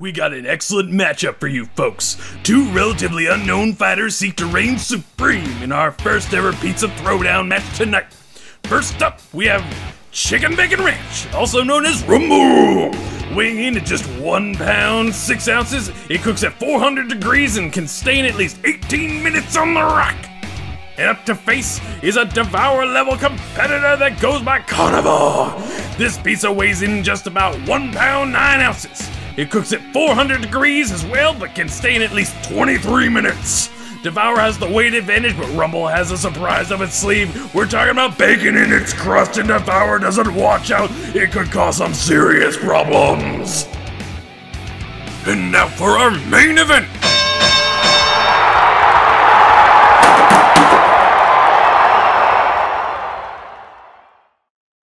We got an excellent matchup for you folks. Two relatively unknown fighters seek to reign supreme in our first ever pizza throwdown match tonight. First up, we have Chicken Bacon Ranch, also known as Rumble. Weighing in at just one pound, six ounces, it cooks at 400 degrees and can stay in at least 18 minutes on the rack. And up to face is a Devour level competitor that goes by Carnivore. This pizza weighs in just about one pound, nine ounces. It cooks at 400 degrees as well, but can stay in at least 23 minutes. Devour has the weight advantage, but Rumble has a surprise up its sleeve. We're talking about bacon in its crust, and Devour doesn't watch out. It could cause some serious problems. And now for our main event.